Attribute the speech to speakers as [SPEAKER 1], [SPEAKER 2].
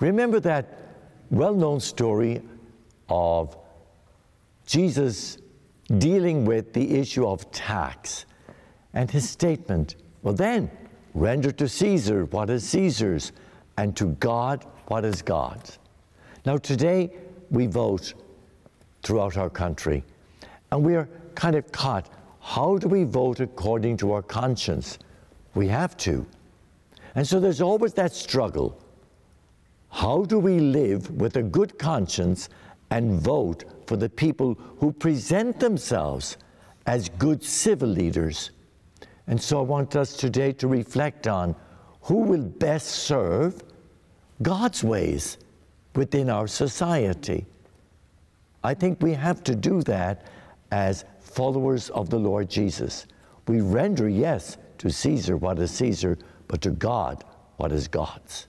[SPEAKER 1] Remember that well known story of Jesus dealing with the issue of tax and his statement well, then, render to Caesar what is Caesar's, and to God what is God's. Now, today we vote throughout our country, and we are kind of caught. How do we vote according to our conscience? We have to. And so there's always that struggle. How do we live with a good conscience and vote for the people who present themselves as good civil leaders? And so I want us today to reflect on who will best serve God's ways within our society. I think we have to do that as followers of the Lord Jesus. We render, yes, to Caesar what is Caesar, but to God what is God's.